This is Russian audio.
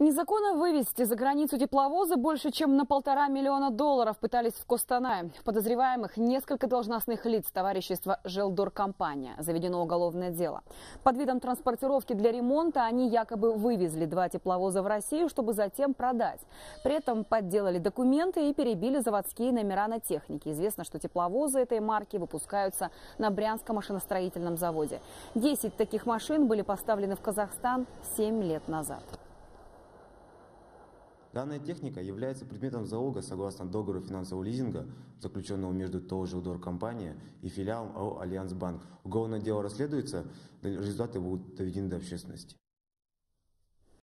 Незаконно вывести за границу тепловозы больше, чем на полтора миллиона долларов пытались в Костанае. Подозреваемых несколько должностных лиц товарищества «Желдоркомпания». Заведено уголовное дело. Под видом транспортировки для ремонта они якобы вывезли два тепловоза в Россию, чтобы затем продать. При этом подделали документы и перебили заводские номера на технике. Известно, что тепловозы этой марки выпускаются на Брянском машиностроительном заводе. Десять таких машин были поставлены в Казахстан семь лет назад. Данная техника является предметом залога согласно договору финансового лизинга, заключенного между ТОО «Жилдор-компания» и филиалом «Альянс Банк». Уголовное дело расследуется, результаты будут доведены до общественности.